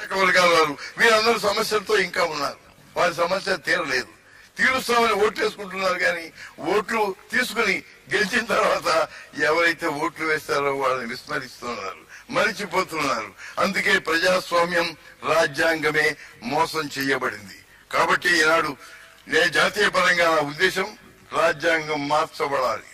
శాఖ వర్గాల వారు వీరందరూ సమస్యలతో ఇంకా ఉన్నారు. వారి సమస్య తీరలేదు. తీరుస్తామని ఓట్లు వేసుకుంటున్నారు కానీ ఓట్లు తీసుకుని గెలిచిన తర్వాత ఎవరైతే ఓట్లు వేస్తారో వాళ్ళని విస్మరిస్తున్నారు మరిచిపోతున్నారు. అందుకే ప్రజాస్వామ్యం రాజ్యాంగమే మోసం చేయబడింది. కాబట్టి ఈనాడు నేను జాతీయ పరంగా నా ఉద్దేశం రాజ్యాంగం మార్చబడాలి.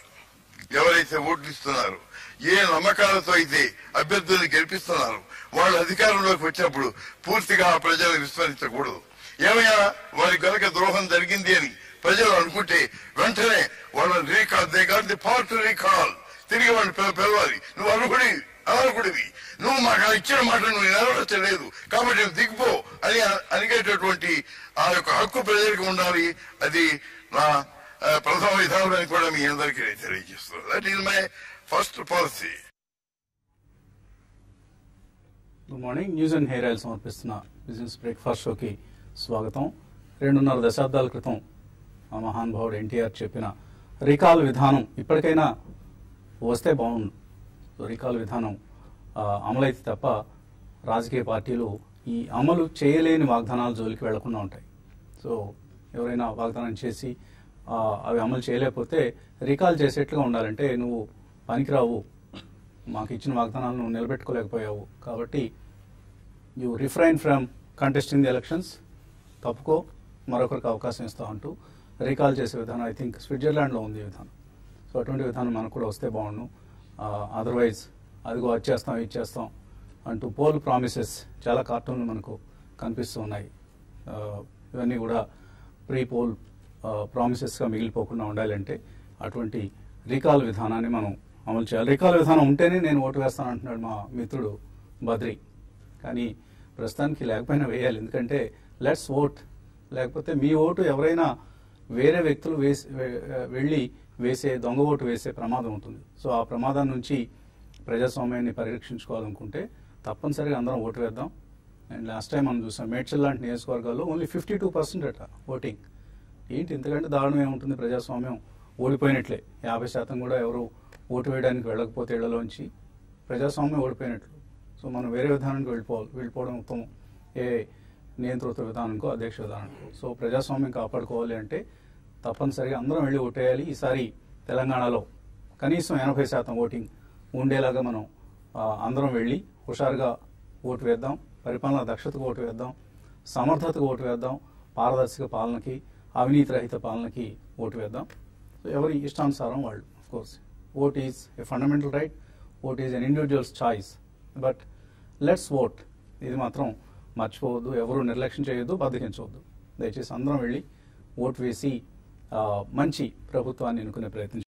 ఎవరైతే ఓట్లు ఏ నమ్మకాలతో అయితే అభ్యర్థుల్ని గెలిపిస్తున్నారు వాళ్ళు అధికారంలోకి వచ్చినప్పుడు పూర్తిగా ఆ ప్రజలు విస్మరించకూడదు. ఏమైనా వారి కనుక ద్రోహం జరిగింది అని ప్రజలు అనుకుంటే వెంటనే వాళ్ళని recall they got the power to recall తిరిగి వాళ్ళు పిలవాలి. నువ్వు అర్హుడి అనర్హుడివి. నువ్వు మాకు ఇచ్చిన మాట నువ్వు నెరవేర్చలేదు కాబట్టి దిగిపో అని అనిగేటటువంటి ఆ యొక్క హక్కు ప్రజలకు ఉండాలి. అది నా ప్రథమ విధానం కూడా మీ అందరికీ నేను తెలియజేస్తున్నాను. That is my first policy good morning news and hair oil సమర్పిస్తున్న బిజినెస్ బ్రేక్ఫాస్ట్ షోకి స్వాగతం. రెండున్నర దశాబ్దాల క్రితం ఆ మహానుభావుడు ఎన్టీఆర్ చెప్పిన రికాల్ విధానం ఇప్పటికైనా వస్తే బాగుండు. సో రికాల్ విధానం అమలైతే తప్ప రాజకీయ పార్టీలు ఈ అమలు చేయలేని వాగ్దానాల జోలికి వెళ్ళకుండా ఉంటాయి. సో ఎవరైనా వాగ్దానం చేసి అవి అమలు చేయలేకపోతే రీకాల్ చేసేట్లుగా ఉండాలంటే నువ్వు పనికిరావు. మాకు ఇచ్చిన వాగ్దానాలను నిలబెట్టుకోలేకపోయావు. కాబట్టి you refrain from contesting the elections తప్పుకో. మరొకరికి అవకాశం ఇస్తావు అంటూ రీకాల్ చేసే విధానం ఐ థింక్ స్విట్జర్లాండ్లో ఉంది విధానం. సో అటువంటి విధానం మనకు కూడా వస్తే బాగుండు. అదర్వైజ్ అదిగో అది చేస్తాం ఇది చేస్తాం అంటూ పోల్ ప్రామిసెస్ చాలా కార్టూన్లు మనకు కనిపిస్తూ ఉన్నాయి. ఇవన్నీ కూడా ప్రీ పోల్ ప్రామిసెస్గా మిగిలిపోకుండా ఉండాలంటే అటువంటి రీకాల్ విధానాన్ని మనం అమలు చేయాలి. రీకాల్ విధానం ఉంటేనే నేను ఓటు వేస్తాను అంటున్నాడు మా మిత్రుడు బద్రి. కానీ ప్రస్తుతానికి లేకపోయినా వేయాలి. ఎందుకంటే లెట్స్ ఓట్ లేకపోతే మీ ఓటు ఎవరైనా వేరే వ్యక్తులు వేసి వెళ్ళి వేసే దొంగ ఓటు వేసే ప్రమాదం ఉంటుంది. సో ఆ ప్రమాదం నుంచి ప్రజాస్వామ్యాన్ని పరిరక్షించుకోవాలనుకుంటే తప్పనిసరిగా అందరం ఓటు వేద్దాం. అండ్ లాస్ట్ టైం మనం చూసాం మేడ్చల్ లాంటి నియోజకవర్గాల్లో ఓన్లీ ఫిఫ్టీ టూ పర్సెంట్ అట ఓటింగ్ ఏంటి ఇంతకంటే దారుణం ఏముంటుంది ప్రజాస్వామ్యం? ఓడిపోయినట్లే. యాభై శాతం కూడా ఎవరు ఓటు వేయడానికి వెళ్ళకపోతే ఇళ్ళలోంచి ప్రజాస్వామ్యం ఓడిపోయినట్లు. సో మనం వేరే విధానానికి వెళ్ళిపోవాలి. వెళ్ళిపోవడం ఉత్తమం. ఏ నియంతృత్వ విధానంకో అధ్యక్ష విధానంకో సో ప్రజాస్వామ్యం కాపాడుకోవాలి అంటే తప్పనిసరిగా అందరం వెళ్ళి ఓటేయాలి. ఈసారి తెలంగాణలో కనీసం ఎనభై శాతం ఓటింగ్ ఉండేలాగా మనం అందరం వెళ్ళి హుషారుగా ఓటు వేద్దాం. పరిపాలన దక్షతకు ఓటు వేద్దాం. సమర్థతకు ఓటు వేద్దాం. పారదర్శక పాలనకి అవినీతి రహిత పాలనకి ఓటు వేద్దాం. సో ఎవరి ఇష్టానుసారం వాళ్ళు course vote is a fundamental right vote is an individual's choice but let's vote ఇది మాత్రం మర్చిపోవద్దు. ఎవరు నిర్లక్ష్యం చేయొద్దు బద్దగించవద్దు దయచేసి అందరం వెళ్ళి ఓటు వేసి మంచి ప్రభుత్వాన్ని ఎన్నుకునే ప్రయత్నం